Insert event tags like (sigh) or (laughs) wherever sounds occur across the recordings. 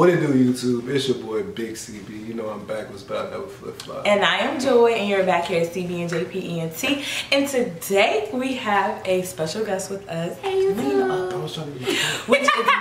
What it do, YouTube? It's your boy Big CB. You know I'm backwards, but I never flip flop. And I am Joy, and you're back here at CB and JPENT. And today we have a special guest with us. Hey, oh, I was trying to get (laughs) which is my best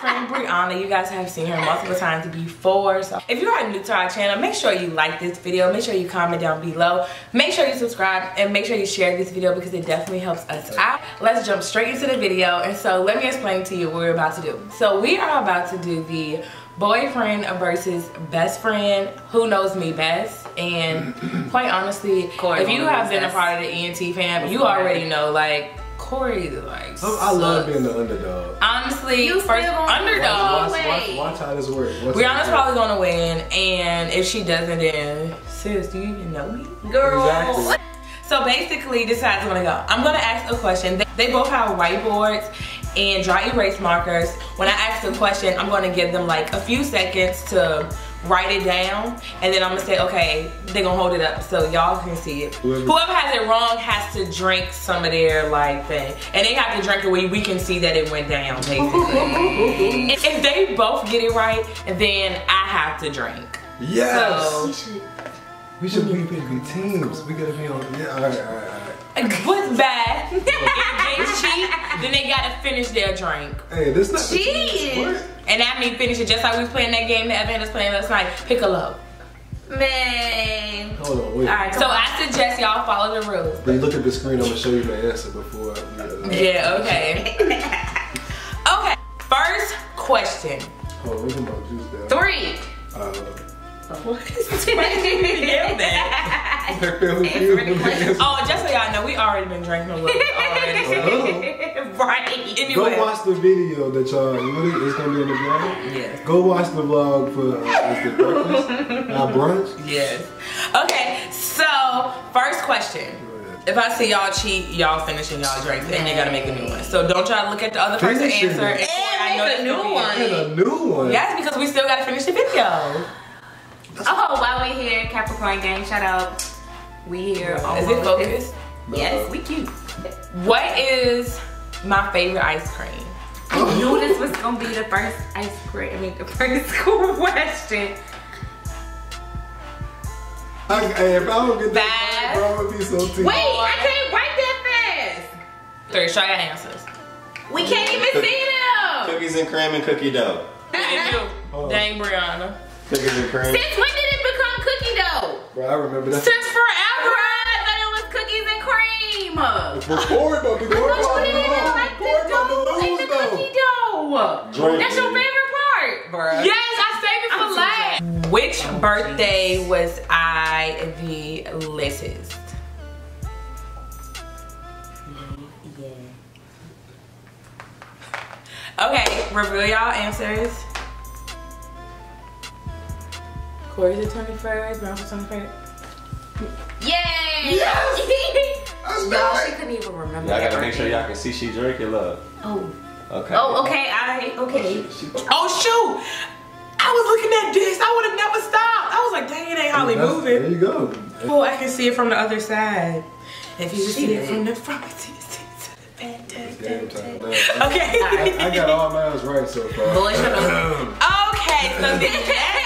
friend Brianna. You guys have seen her multiple times before. So if you are new to our channel, make sure you like this video. Make sure you comment down below. Make sure you subscribe and make sure you share this video because it definitely helps us out. Let's jump straight into the video. And so let me explain to you what we're about to do. So we are about to do the boyfriend versus best friend who knows me best and quite honestly if you have been a part of the ent fam you already know like corey like I, I love being the underdog. honestly You first still gonna underdog Watch, watch, Wait. watch how this works. Watch Brianna's probably gonna win and if she doesn't then sis do you even know me Girl. Exactly. so basically, this is how it's gonna go. I'm gonna ask a question. They- They both have whiteboards and dry erase markers. When I ask a question, I'm gonna give them like a few seconds to write it down, and then I'm gonna say, okay, they're gonna hold it up so y'all can see it. Whoever- Whoever has it wrong has to drink some of their like thing, and they have to drink it where we can see that it went down, basically. (laughs) if if they both get it right, then I have to drink. Yes! So, we should be, be, be teams. We gotta be on. Yeah, alright, alright, alright. What's bad? if they cheat, then they gotta finish their drink. Hey, this not the Jeez. team. What? And that means finish it just like we was playing that game that Evan was playing last night. Pick a low. Man. Hold on, wait. Alright, So I suggest y'all follow the rules. When you look at the screen, I'm gonna show you the answer before. I, Yeah, okay. (laughs) okay, first question. hold on, let me put juice down. Three. Uh, What is yeah, man. family feud. Oh, just so y'all know, we already been drinking a little bit already. (laughs) (laughs) right. Anyway. Go watch the video that y'all. You know it's gonna be in the vlog. Yes. Go watch the vlog for uh, it's the breakfast, (laughs) our brunch. Yes. Okay, so first question. If I see y'all cheat, y'all finishing y'all drinks and you gotta make a new one. So don't try to look at the other person's Finish it. answer. And I know make a new could be- one. And a new one. Yes, because we still gotta finish the video. While we're here, Capricorn gang, shout out. We here. Is almost. it focused? Yes, uh-huh. we cute. What is my favorite ice cream? I knew this was gonna be the first ice cream. I mean, the first (laughs) question. I, if I don't get that, bro, I'm gonna be so team. Wait, I can't write that fast. Three, show your answers. We can't even see them. Cookies and cream and cookie dough. Who you? Hold. Dang, Brianna. Cookies and cream. Since when did it become cookie dough? Bro, I remember that. Since forever. I thought it was cookies and cream. Before it, but before it, What you didn't even like before it, the dough about and the the cookie though. dough. Drink That's your it. favorite part. Bruh. Yes, I saved it I'm for so last. Which birthday was I the latest? Okay, reveal y'all answers. Corey's the 21st, Brown's the 21st. Yay! Yes! (laughs) Y'all, she couldn't even remember. Y'all gotta make sure y'all can see she drinking love. Oh. Okay. Oh, okay. I okay. Oh shoot! Oh, I was looking at this. I would have never stopped. I was like, dang, it ain't hardly That's- There you go. Oh, I can see it from the other side. If you She see it from the front, it, it, it. Okay. I, I got all mine right so far. Boy, shut up. Okay, so the next,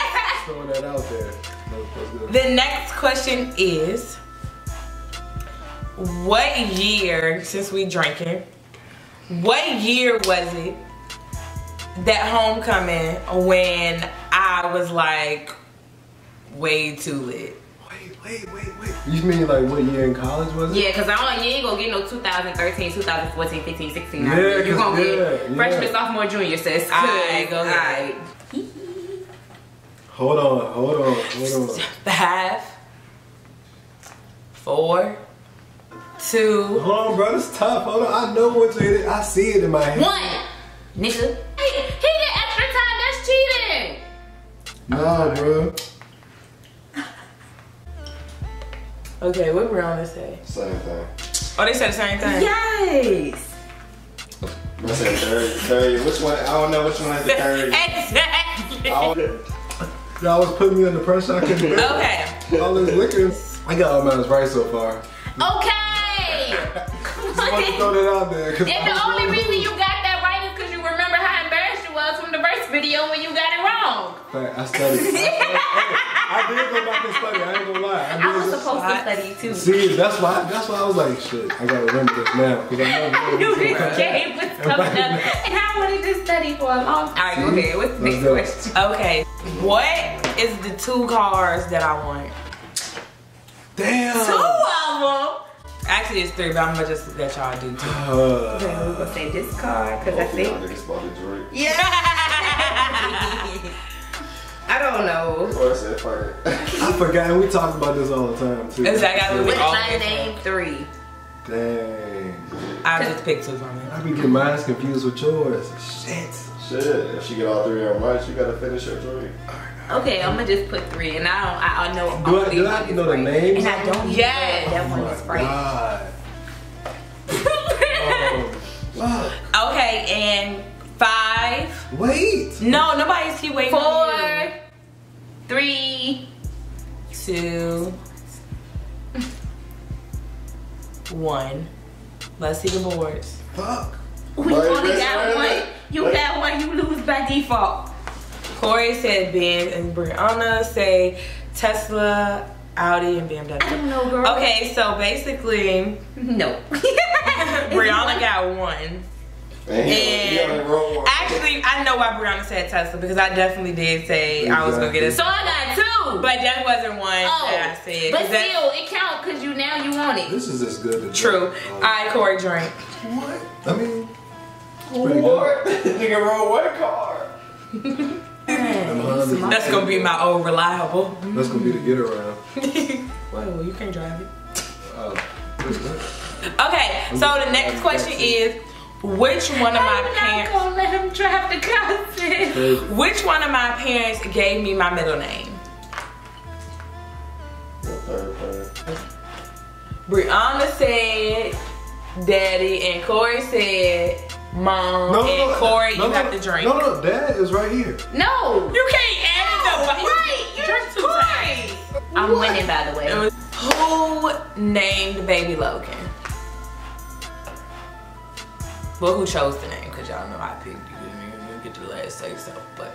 Throwing that out there. That's- that's the next question is what year, since we drinking, what year was it that homecoming when I was like way too lit? Wait, wait, wait, wait. You mean like what year in college was it? Yeah, because I don't, you ain't gonna get no 2013, 2014, 15, 16, Yeah, You're 'cause- gonna yeah, get yeah. freshman, sophomore, junior, sis. Alright, go ahead. Alright. Hold on, hold on, hold on. (laughs) Five, four, two. Hold on, bro. It's tough. Hold on. I know what you hit. I see it in my head. One, nigga. He, he get extra time, that's cheating. Nah, bro. (laughs) Okay, what Brianna say? Same thing. Oh, they said the same thing. Yes. I said third, third. Which one? I don't know which one is the third. (laughs) exactly. Y'all was putting me under pressure. I couldn't. Okay. All this liquor. I got all mine right so far. Okay. (laughs) Just want to throw that out there. 'cause And I the only reason lose. you got that right is because you remember how embarrassed you was from the first video when you got it wrong. Fact, I studied. I, studied. Hey, I did go back and study. I ain't gonna lie. I, I was did supposed to study too. See, that's why. That's why I was like, shit. I gotta remember this now because I know. knew this game was coming up, and I wanted to study for a long time. All right, go ahead. What's the next question? Okay, what is the two cars that I want? Damn. Two of them. Actually, it's three, but I'm gonna just let y'all do two. Uh, Okay, we're gonna say this card because I Hopefully y'all think. niggas bought the Drake. Yeah. I don't know. Or I said, fuck. I forgot. We talk about this all the time too. Exactly. Which We all my name three? Dang. I just picked two from it. I be getting mine confused with yours. Shit. Shit, if she get all three on them right, you gotta finish her Drake. Okay, I'm gonna just put three, and I don't. I, I know. Do I- only do I have one to is know the right. names And I don't. even Yes. know if That Oh one is oh my right. God. (laughs) Oh. Okay, and five. Wait. No, nobody's keep waiting. on Four, three. two, one. Let's see the boards. Fuck. We Right, only got one. right. You Right. got one. You lose by default. Corey said Benz, and Brianna say Tesla, Audi, and BMW. I don't know, girl. Okay, so basically, No. (laughs) Brianna got one. And he, he And only wrote one. actually, I know why Brianna said Tesla because I definitely did say I was gonna get a So I got two. but that wasn't one oh, that I said. but 'cause that- still, it counts because you now you want it. This is as good as true. Oh, All right, Corey, drink. What? I mean, it's pretty good. (laughs) What? Nigga wrote one car. I'm. That's gonna be my old reliable. That's gonna be the get around. (laughs) Whoa, you can't drive it. Oh. Okay, so the next question is, which one of my I'm not parents? gonna let him drive the cousin. Which one of my parents gave me my middle name? Your third third. Brianna said daddy, and Corey said mom, No, no, and no, Corey, no, you no, have to drink. No, no, Dad is right here. No. You can't add it up. right. You You're drink two times. I'm winning, by the way. Who named baby Logan? Well, who chose the name? Cause y'all know I picked you. You get to the last say so, but.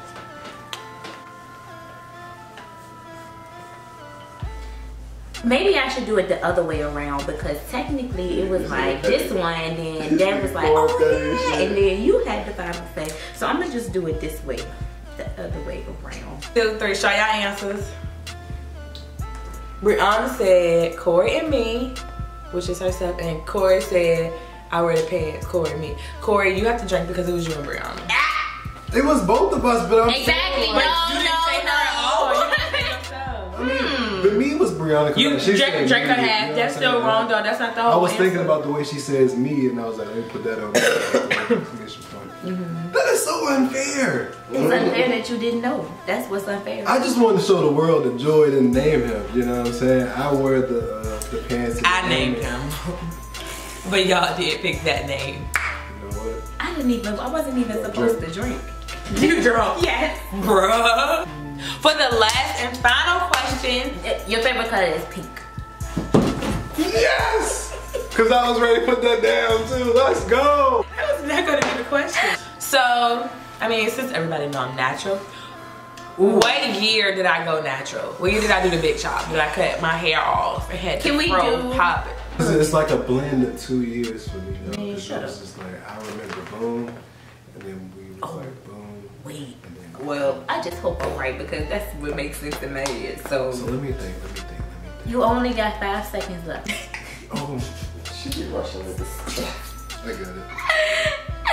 Maybe I should do it the other way around because technically it was like this one, and then Dad was like, oh yeah, and then you had the final say. So I'm gonna just do it this way, the other way around. Two, three, show y'all answers. Brianna said Corey and me, which is herself, and Corey said I wear the pants, Corey me. Corey, you have to drink because it was you and Brianna. It was both of us, but I'm Exactly. saying, No, like, you didn't say her at all. You didn't. I mean, but me was Brianna. 'cause You she drink, said drink me, her you know half. That's I'm still saying? wrong though. That's not the whole I was answer. thinking about the way she says me, and I was like, let me put that on. (laughs) Mm-hmm. That is so unfair. It's unfair that you didn't know. That's what's unfair. I just wanted to show the world that Joy didn't name him. You know what I'm saying? I wear the uh, the pants. I named him. (laughs) but y'all did pick that name. You know what? I didn't even. I wasn't even supposed to drink. You drunk. (laughs) Yes. Bruh. For the last and final question, Your favorite color is pink. Yes. Cause I was ready to put that down too. Let's go. that was not gonna be the question. So, I mean, since everybody know I'm natural, what year did I go natural? What year did I do the big chop? Did I cut my hair off and had Can the we do- pop it? It's- It's like a blend of two years for me. Though, Man, 'cause shut it was up. just like I remember boom, and then we was Oh. like boom, Wait. and then Well, I just hope I'm right because that's what makes sense to me. So So let me think. Let me think. Let me think. you only got five seconds left. Oh, (laughs) She be rushing with this. I got it. (laughs)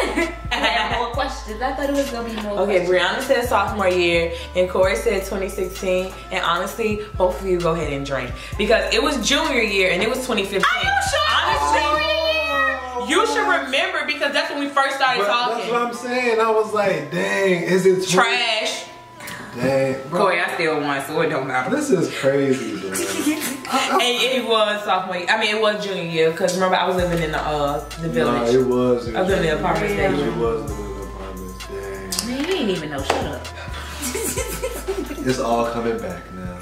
(laughs) I have more questions. I thought it was gonna be more. Okay, questions. Brianna said sophomore year, and Corey said 2016. And honestly, both of you go ahead and drink because it was junior year and it was 2015. Are you sure? Honestly, you should remember because that's when we first started But talking. that's what I'm saying. I was like, dang, is it Trash. Dang, bro. Corey, I still won, so it don't matter. This is crazy, bro. (laughs) And it was sophomore year. I mean, it was junior year because remember I was living in the uh the Nah, village. it was. It I was living in the apartment It station. was living in the apartments. Dang. Man, you ain't even know. Shut up. (laughs) It's all coming back now.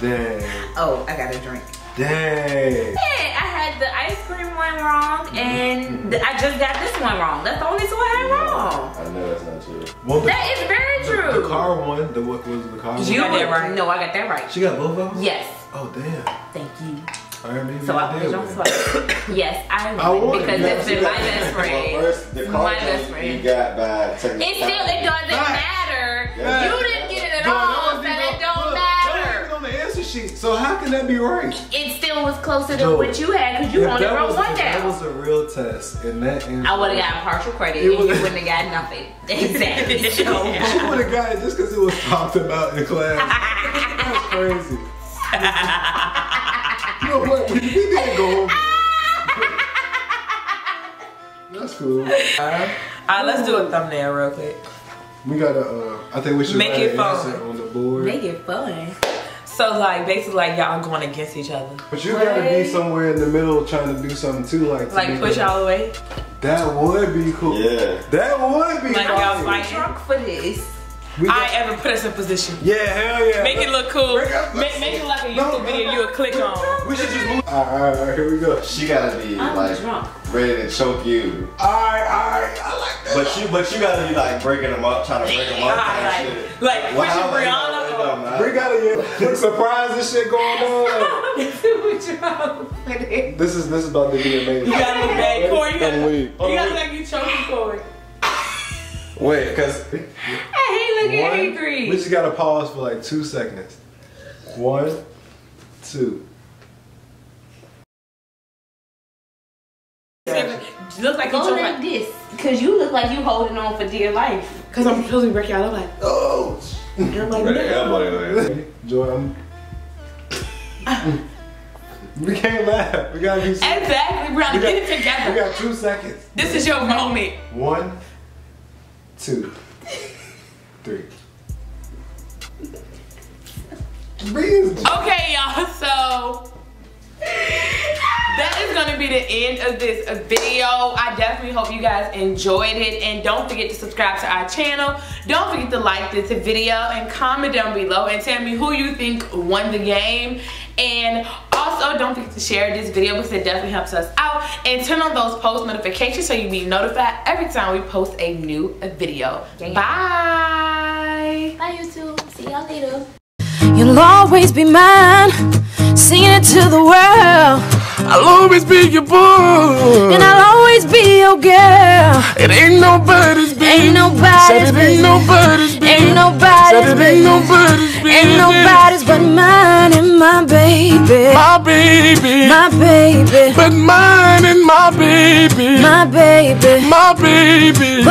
Dang. oh, I got a drink. Dang. Yeah, I had the ice cream one wrong, and (laughs) the, I just got this one wrong. That's the only two I had wrong. I know that's not true. Well, That is very true. the car one, the what was the car You one? You got that right. No, I got that right. She got both of them? Yes. Oh, damn. Thank you. All right, maybe So I I did put on win. Yes, I I won won. because Yeah, it's been my best (laughs) friend. first, the My thing best You friend. got by technical. It still it doesn't matter. Yeah. You even on the answer sheet. So how can that be right? It still was closer to Joy, what you had because you If only that wrote was- one if That was a real test, and that answer. I would have got partial credit It and you wouldn't have got nothing. (laughs) (laughs) Exactly. So, She would have got it just because it was talked about in class. That's crazy. you know what? We, we didn't go over. That's cool. Alright, let's do a thumbnail real quick. We gotta. Uh, I think we should Make write it an fun. on the board. Make it fun. So like basically like y'all going against each other. But you gotta be somewhere in the middle trying to do something too, like to Like push good. all the way. That would be cool. Yeah. That would be Like fire. y'all fighting. Drunk for this. We I ever put us in position. yeah, hell yeah. Make it look cool. Up- Make, make it like a YouTube no, video no. you would click on. We should just move. Alright, alright, alright, here we go. She gotta be I'm like drunk. ready to choke you. Alright, alright, I like that. But you, but you gotta be like breaking them up, trying to break them up. (laughs) and Like, shit. like Wow, pushing like, Brianna it or- don't matter. we gotta get surprise and shit going (laughs) on. Drunk. This is this is about to be amazing. You gotta look bad, Corey. You gotta, I'm you gotta look like you choking Corey. Wait, cause I hate looking One, angry. we just gotta pause for like two seconds. One, two. You look like you Go choking. like this. Because you look like you holding on for dear life. Cause I'm supposed to break y'all. I'm like, Oh. And I'm like, no. elbow. Joy, I'm. we can't laugh. We gotta be. serious. Exactly, Brianna, We get it got- together. We got two seconds. This is your moment. One, two, three. Okay, y'all, so that is gonna be the end of this video. I definitely hope you guys enjoyed it. And don't forget to subscribe to our channel. Don't forget to like this video and comment down below and tell me who you think won the game. And also don't forget to share this video because it definitely helps us out. And turn on those post notifications so you'll be notified every time we post a new video. Yeah. Bye. Bye, YouTube. See y'all later. You'll always be mine, singing it to the world. I'll always be your boy. And I'll always be your girl. It ain't nobody's business. Ain't nobody's it ain't nobody's business. Ain't nobody's it ain't nobody's business. Ain't nobody's but mine and my baby. My baby. My baby. But mine and my baby. My baby. My baby.